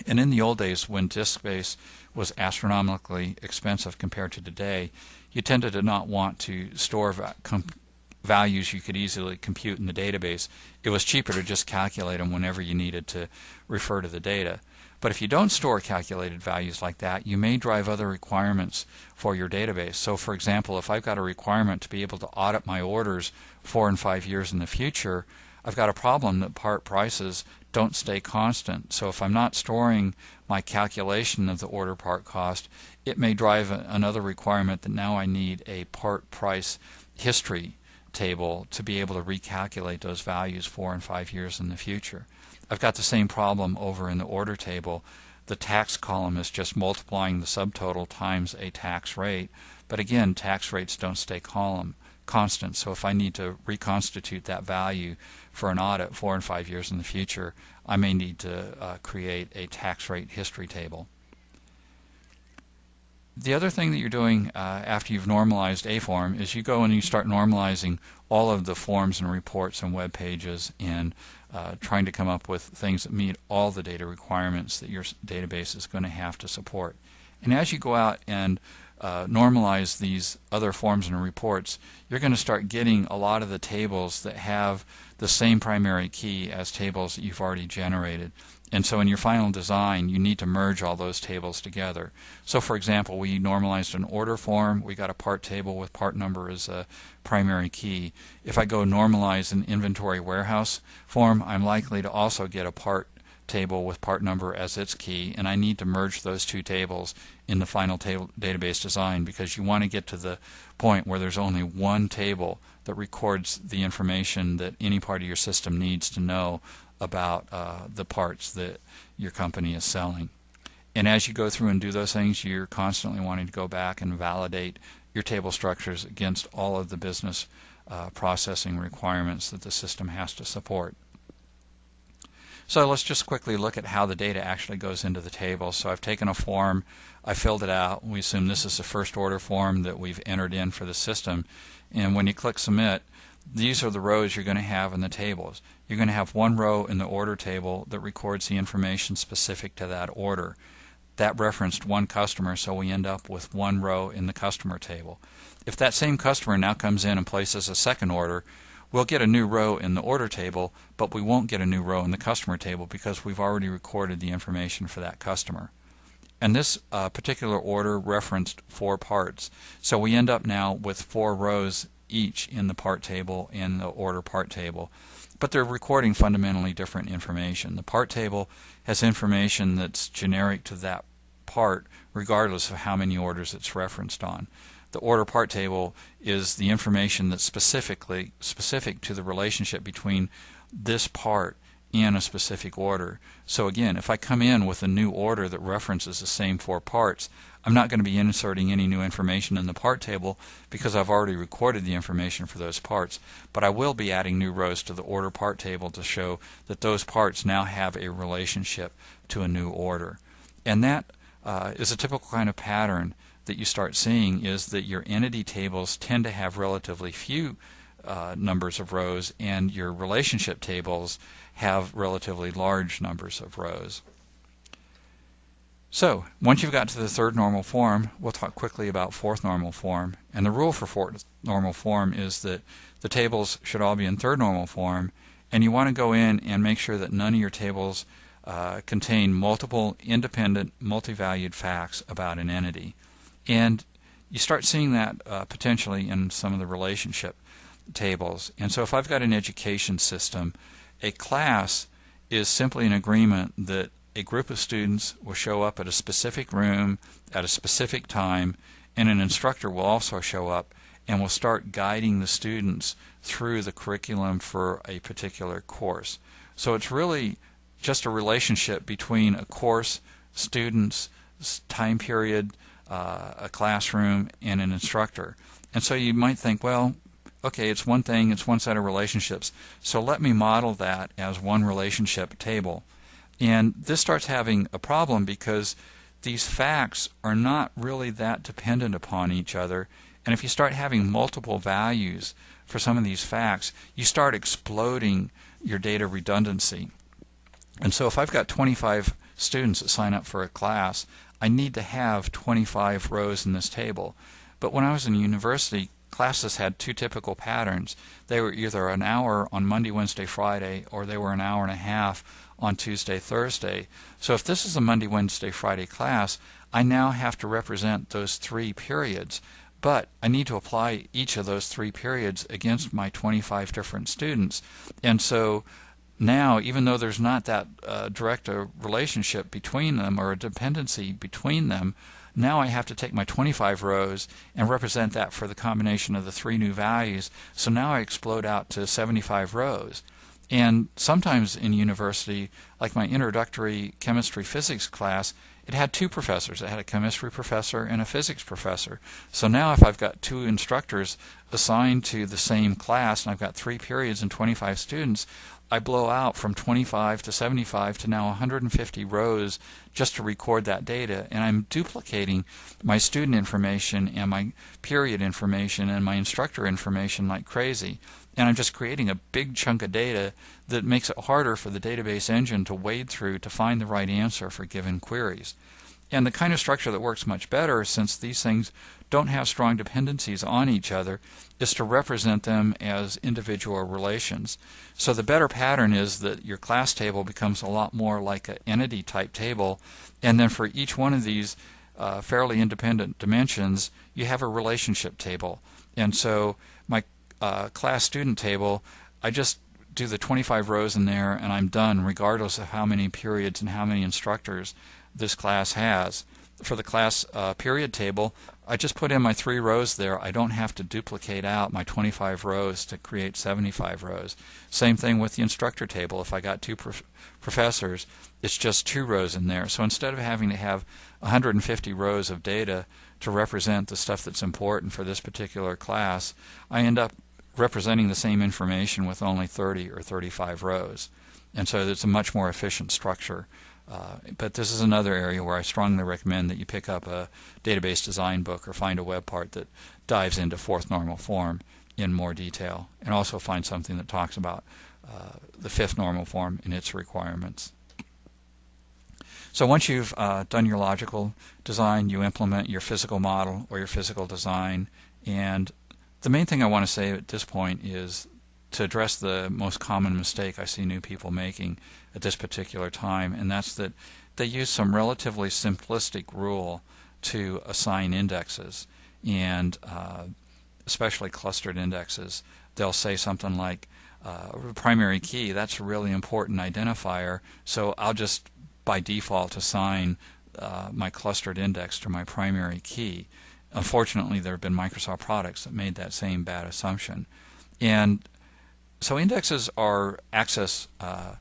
And in the old days, when disk space was astronomically expensive compared to today, you tended to not want to store values you could easily compute in the database. It was cheaper to just calculate them whenever you needed to refer to the data. But if you don't store calculated values like that, you may drive other requirements for your database. So, for example, if I've got a requirement to be able to audit my orders four and five years in the future, I've got a problem that part prices don't stay constant. So if I'm not storing my calculation of the order part cost, it may drive a, another requirement that now I need a part price history table to be able to recalculate those values four and five years in the future. I've got the same problem over in the order table. The tax column is just multiplying the subtotal times a tax rate. But again, tax rates don't stay column constant. So if I need to reconstitute that value for an audit four and five years in the future, I may need to uh, create a tax rate history table. The other thing that you're doing uh, after you've normalized a form is you go and you start normalizing all of the forms and reports and web pages and uh, trying to come up with things that meet all the data requirements that your database is going to have to support. And as you go out and uh, normalize these other forms and reports, you're going to start getting a lot of the tables that have the same primary key as tables that you've already generated. And so in your final design, you need to merge all those tables together. So for example, we normalized an order form. We got a part table with part number as a primary key. If I go normalize an inventory warehouse form, I'm likely to also get a part table with part number as its key, and I need to merge those two tables in the final table database design because you want to get to the point where there's only one table that records the information that any part of your system needs to know about uh, the parts that your company is selling. And as you go through and do those things, you're constantly wanting to go back and validate your table structures against all of the business uh, processing requirements that the system has to support. So let's just quickly look at how the data actually goes into the table. So I've taken a form, I filled it out. We assume this is the first order form that we've entered in for the system. And when you click submit, these are the rows you're going to have in the tables. You're going to have one row in the order table that records the information specific to that order. That referenced one customer, so we end up with one row in the customer table. If that same customer now comes in and places a second order, we'll get a new row in the order table, but we won't get a new row in the customer table because we've already recorded the information for that customer. And this uh, particular order referenced four parts. So we end up now with four rows each in the part table and the order part table. But they're recording fundamentally different information. The part table has information that's generic to that part regardless of how many orders it's referenced on the order part table is the information that's specifically specific to the relationship between this part and a specific order. So again, if I come in with a new order that references the same four parts, I'm not going to be inserting any new information in the part table because I've already recorded the information for those parts. But I will be adding new rows to the order part table to show that those parts now have a relationship to a new order. And that uh, is a typical kind of pattern that you start seeing is that your entity tables tend to have relatively few uh, numbers of rows and your relationship tables have relatively large numbers of rows. So, once you've got to the third normal form, we'll talk quickly about fourth normal form. And the rule for fourth normal form is that the tables should all be in third normal form, and you want to go in and make sure that none of your tables uh, contain multiple independent, multi-valued facts about an entity. And you start seeing that uh, potentially in some of the relationship tables. And so if I've got an education system, a class is simply an agreement that a group of students will show up at a specific room at a specific time, and an instructor will also show up and will start guiding the students through the curriculum for a particular course. So it's really just a relationship between a course, students, time period, uh, a classroom, and an instructor. And so you might think, well, okay, it's one thing, it's one set of relationships. So let me model that as one relationship table. And this starts having a problem because these facts are not really that dependent upon each other. And if you start having multiple values for some of these facts, you start exploding your data redundancy. And so if I've got 25 students that sign up for a class, I need to have 25 rows in this table. But when I was in university, classes had two typical patterns. They were either an hour on Monday, Wednesday, Friday, or they were an hour and a half on Tuesday, Thursday. So if this is a Monday, Wednesday, Friday class, I now have to represent those three periods. But I need to apply each of those three periods against my 25 different students. And so now, even though there's not that uh, direct a relationship between them or a dependency between them, now I have to take my 25 rows and represent that for the combination of the three new values. So now I explode out to 75 rows. And sometimes in university, like my introductory chemistry physics class, it had two professors. It had a chemistry professor and a physics professor. So now if I've got two instructors assigned to the same class and I've got three periods and 25 students, I blow out from 25 to 75 to now 150 rows just to record that data. And I'm duplicating my student information and my period information and my instructor information like crazy. And I'm just creating a big chunk of data that makes it harder for the database engine to wade through to find the right answer for given queries. And the kind of structure that works much better, since these things don't have strong dependencies on each other, is to represent them as individual relations. So the better pattern is that your class table becomes a lot more like an entity type table, and then for each one of these uh, fairly independent dimensions, you have a relationship table. And so my uh, class student table, I just do the 25 rows in there and I'm done regardless of how many periods and how many instructors this class has. For the class uh, period table, I just put in my three rows there. I don't have to duplicate out my 25 rows to create 75 rows. Same thing with the instructor table. If I got two prof professors, it's just two rows in there. So instead of having to have 150 rows of data to represent the stuff that's important for this particular class, I end up representing the same information with only 30 or 35 rows. And so it's a much more efficient structure. Uh, but this is another area where I strongly recommend that you pick up a database design book or find a web part that dives into fourth normal form in more detail and also find something that talks about uh, the fifth normal form and its requirements. So once you've uh, done your logical design, you implement your physical model or your physical design. And the main thing I want to say at this point is to address the most common mistake I see new people making at this particular time, and that's that they use some relatively simplistic rule to assign indexes, and uh, especially clustered indexes. They'll say something like, uh, primary key, that's a really important identifier, so I'll just by default assign uh, my clustered index to my primary key. Unfortunately, there have been Microsoft products that made that same bad assumption. And so indexes are access uh,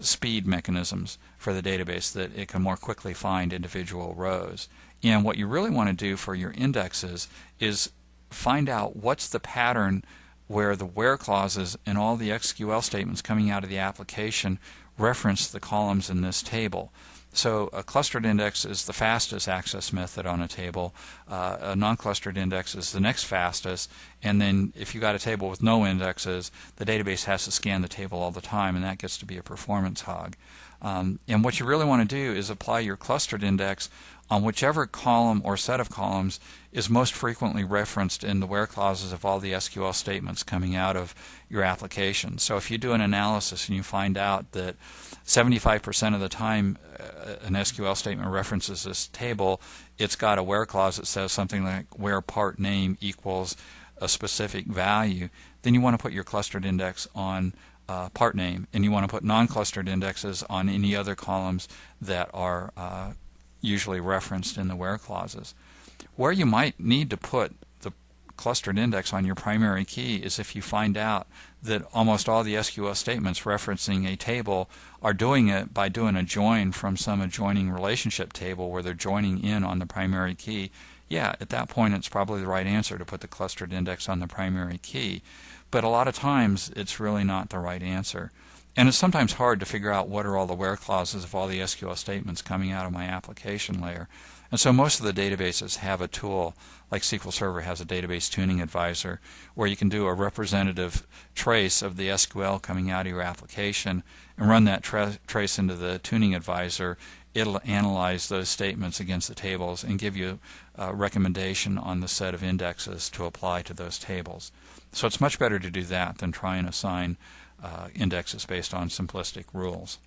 speed mechanisms for the database that it can more quickly find individual rows. And what you really want to do for your indexes is find out what's the pattern where the where clauses and all the SQL statements coming out of the application reference the columns in this table. So a clustered index is the fastest access method on a table. Uh, a non-clustered index is the next fastest. And then if you got a table with no indexes, the database has to scan the table all the time, and that gets to be a performance hog. Um, and what you really want to do is apply your clustered index on whichever column or set of columns is most frequently referenced in the where clauses of all the SQL statements coming out of your application. So if you do an analysis and you find out that 75% of the time uh, an SQL statement references this table, it's got a where clause that says something like where part name equals a specific value, then you want to put your clustered index on uh, part name, and you want to put non-clustered indexes on any other columns that are uh, usually referenced in the where clauses. Where you might need to put the clustered index on your primary key is if you find out that almost all the SQL statements referencing a table are doing it by doing a join from some adjoining relationship table where they're joining in on the primary key. Yeah, at that point it's probably the right answer to put the clustered index on the primary key. But a lot of times it's really not the right answer. And it's sometimes hard to figure out what are all the where clauses of all the SQL statements coming out of my application layer. And so most of the databases have a tool, like SQL Server has a database tuning advisor, where you can do a representative trace of the SQL coming out of your application and run that tra trace into the tuning advisor. It'll analyze those statements against the tables and give you a recommendation on the set of indexes to apply to those tables. So it's much better to do that than try and assign uh, indexes based on simplistic rules.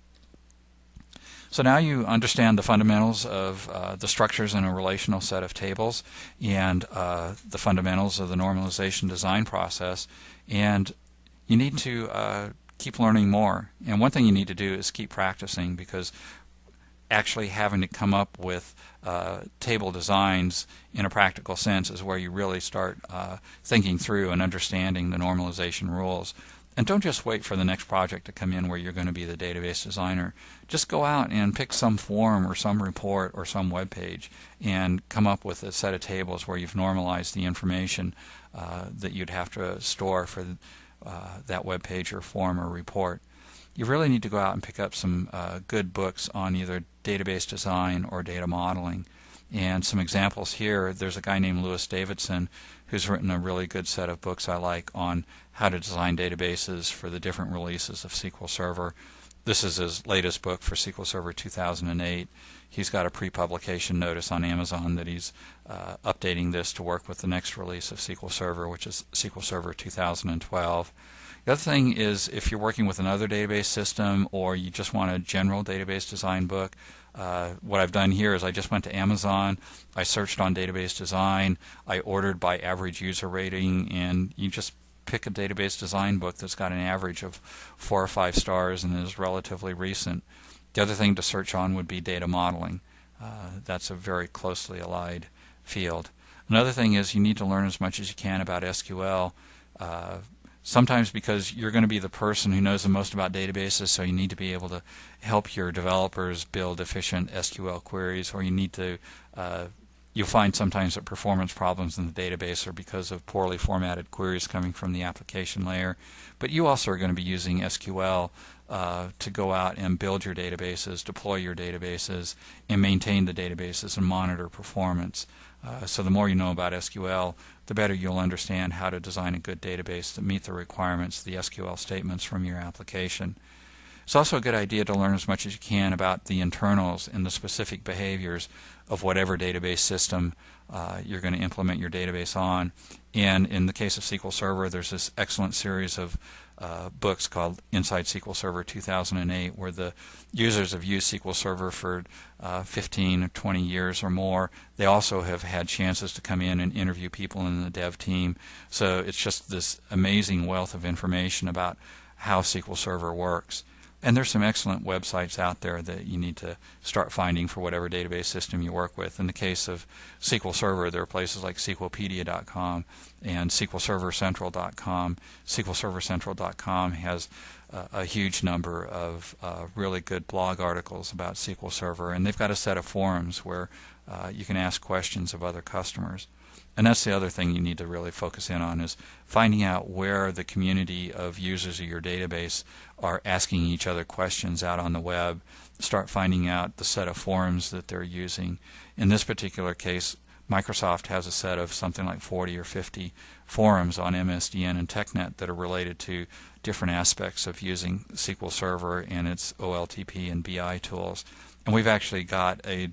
So now you understand the fundamentals of uh, the structures in a relational set of tables and uh, the fundamentals of the normalization design process. And you need to uh, keep learning more. And one thing you need to do is keep practicing because actually having to come up with uh, table designs in a practical sense is where you really start uh, thinking through and understanding the normalization rules. And don't just wait for the next project to come in where you're going to be the database designer. Just go out and pick some form or some report or some web page and come up with a set of tables where you've normalized the information uh, that you'd have to store for uh, that web page or form or report. You really need to go out and pick up some uh, good books on either database design or data modeling. And some examples here, there's a guy named Louis Davidson who's written a really good set of books I like on how to design databases for the different releases of SQL Server. This is his latest book for SQL Server 2008. He's got a pre-publication notice on Amazon that he's uh, updating this to work with the next release of SQL Server, which is SQL Server 2012. The other thing is if you're working with another database system or you just want a general database design book, uh, what I've done here is I just went to Amazon, I searched on database design, I ordered by average user rating, and you just pick a database design book that's got an average of four or five stars and is relatively recent. The other thing to search on would be data modeling. Uh, that's a very closely allied field. Another thing is you need to learn as much as you can about SQL. Uh, sometimes because you're going to be the person who knows the most about databases, so you need to be able to help your developers build efficient SQL queries, or you need to uh, you'll find sometimes that performance problems in the database are because of poorly formatted queries coming from the application layer. But you also are going to be using SQL uh, to go out and build your databases, deploy your databases, and maintain the databases and monitor performance. Uh, so the more you know about SQL, the better you'll understand how to design a good database to meet the requirements, of the SQL statements from your application. It's also a good idea to learn as much as you can about the internals and the specific behaviors of whatever database system uh, you're going to implement your database on. And in the case of SQL Server, there's this excellent series of uh, books called Inside SQL Server 2008, where the users have used SQL Server for uh, 15 or 20 years or more. They also have had chances to come in and interview people in the dev team. So it's just this amazing wealth of information about how SQL Server works. And there's some excellent websites out there that you need to start finding for whatever database system you work with. In the case of SQL Server, there are places like SQLpedia.com and SQLServerCentral.com. SQLServerCentral.com has uh, a huge number of uh, really good blog articles about SQL Server, and they've got a set of forums where uh, you can ask questions of other customers. And that's the other thing you need to really focus in on is finding out where the community of users of your database are asking each other questions out on the web. Start finding out the set of forums that they're using. In this particular case, Microsoft has a set of something like 40 or 50 forums on MSDN and TechNet that are related to different aspects of using SQL Server and its OLTP and BI tools. And we've actually got a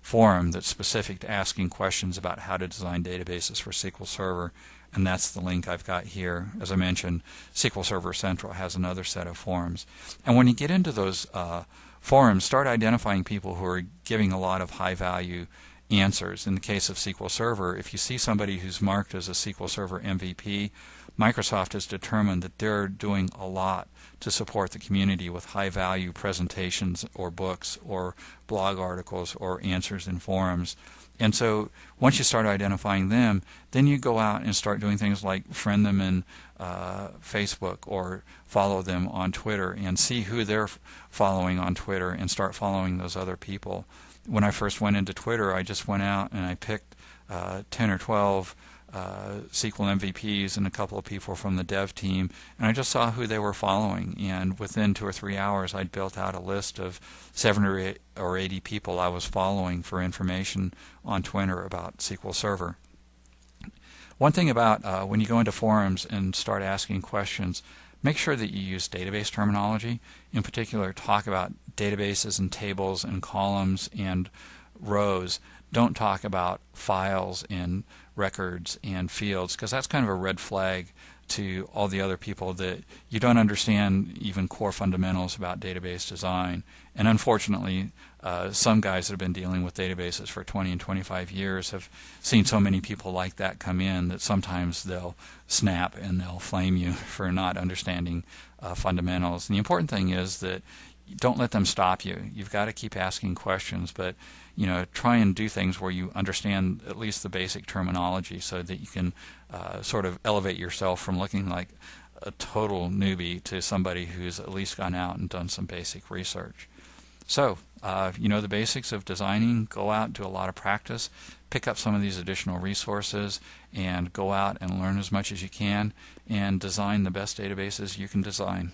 forum that's specific to asking questions about how to design databases for SQL Server, and that's the link I've got here. As I mentioned, SQL Server Central has another set of forums. And when you get into those uh, forums, start identifying people who are giving a lot of high value answers. In the case of SQL Server, if you see somebody who's marked as a SQL Server MVP, Microsoft has determined that they're doing a lot to support the community with high value presentations or books or blog articles or answers in forums. And so once you start identifying them, then you go out and start doing things like friend them in uh, Facebook or follow them on Twitter and see who they're following on Twitter and start following those other people. When I first went into Twitter, I just went out and I picked uh, 10 or 12 uh, SQL MVPs and a couple of people from the dev team, and I just saw who they were following. And within two or three hours, I'd built out a list of seven or eight or 80 people I was following for information on Twitter about SQL Server. One thing about uh, when you go into forums and start asking questions, make sure that you use database terminology. In particular, talk about databases and tables and columns and rows. Don't talk about files and records and fields because that's kind of a red flag to all the other people that you don't understand even core fundamentals about database design. And unfortunately, uh, some guys that have been dealing with databases for 20 and 25 years have seen so many people like that come in that sometimes they'll snap and they'll flame you for not understanding uh, fundamentals. And the important thing is that don't let them stop you. You've got to keep asking questions, but you know, try and do things where you understand at least the basic terminology, so that you can uh, sort of elevate yourself from looking like a total newbie to somebody who's at least gone out and done some basic research. So, uh, you know the basics of designing. Go out, do a lot of practice, pick up some of these additional resources, and go out and learn as much as you can, and design the best databases you can design.